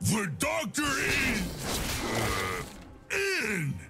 The doctor is uh, in.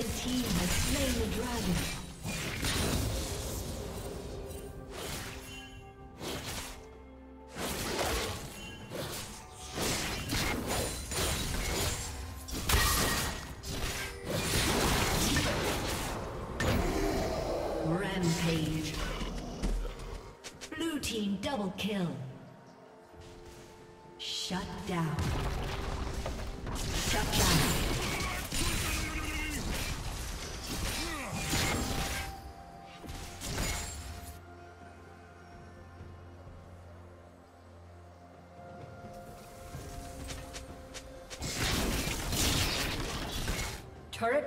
Red team has slain the dragon. Rampage. Blue team double kill. Shut down.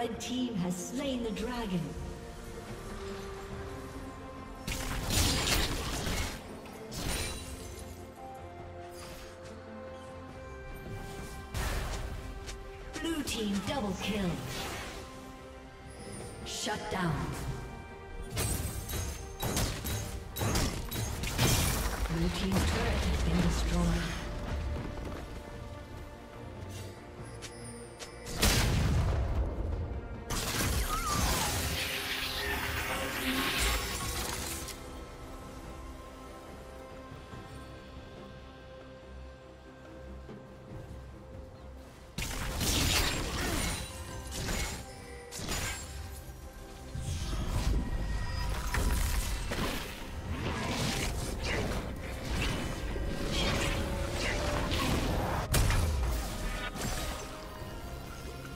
Red team has slain the dragon. Blue team double kill. Shut down. Blue team's turret has been destroyed.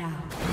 Down.